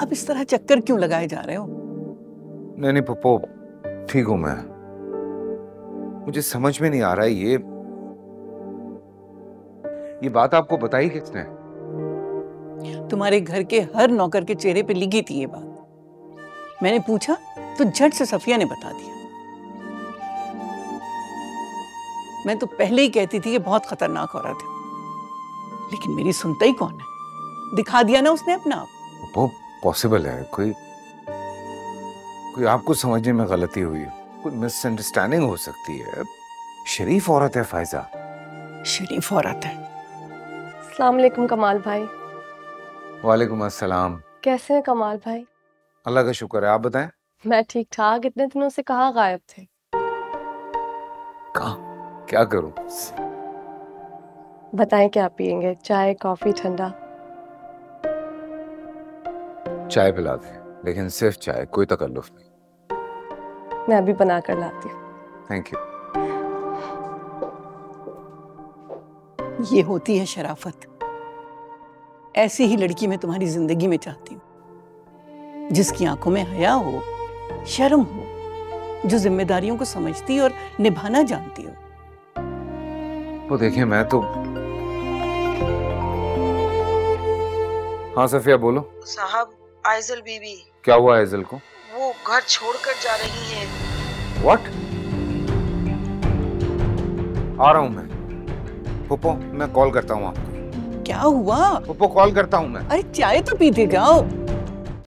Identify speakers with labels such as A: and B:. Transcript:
A: अब इस तरह चक्कर क्यों लगाए जा रहे हो?
B: नहीं नहीं पप्पो ठीक हूँ मैं। मुझे समझ में नहीं आ रहा है ये। ये बात आपको बताई किसने?
A: तुम्हारे घर के हर नौकर के चेहरे पे लिखी थी ये बात। मैंने पूछा तो झट से सफिया ने बता दिया। मैं तो पहले ही कहती थी कि बहुत खतरनाक औरत है। लेकिन मेरी सुनता ही कौन है? दिखा दिया ना उसने अपना आप।
B: पॉसिबल है? कोई कोई आपको समझने में गलती हुई? है कोई मिसअंडरस्टैंडिंग हो सकती है? शरीफ औरत है फायजा।
A: शरीफ औरत है।
C: अस्सलाम वालेकुम कमाल भाई।
B: वालेकुम अस्सलाम।
C: कैसे हैं कमाल भाई?
B: अल्लाह का शुक्र है आप बताएँ?
C: मैं ठीक ठाक इतने दिनों से कहाँ गायब थे?
B: कहा? क्या करूँ?
C: बताएँ क्या पियेंगे? चाय कॉफ़ी ठंडा?
B: चाय पिला दे लेकिन सिर्फ़ चाय कोई तकल्लुफ नहीं।
C: मैं अभी बना कर लाती हूँ।
B: थैंक यू
A: ये होती है शराफत। ऐसी ही लड़की मैं तुम्हारी ज़िंदगी में चाहती हूँ। जिसकी आँखों में हया हो शर्म हो जो जिम्मेदारियों को समझती और निभाना जानती हो।
B: वो देखिए मैं तो हाँ सफिया बोलो।
D: साहब आइजल बीबी
B: क्या हुआ आयजल को?
D: वो घर छोड़कर जा रही है।
B: व्हाट आ रहा हूँ मैं। पुप्पो मैं कॉल करता हूँ आपको।
A: क्या हुआ?
B: पुप्पो कॉल करता हूँ मैं।
A: अरे चाय तो पीते जाओ।